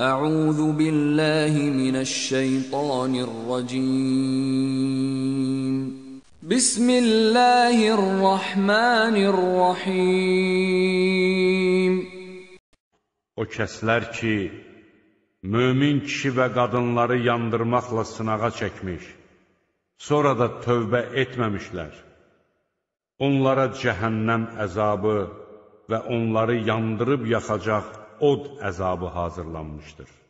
أعوذ بالله من الشيطان الرجيم بسم الله الرحمن الرحيم O kəslər ki, mömin kişi və qadınları yandırmaqla sınağa çəkmiş, sonra da tövbə etməmişlər, onlara cəhənnəm əzabı və onları yandırıb yaxacaq od əzabı hazırlanmışdır.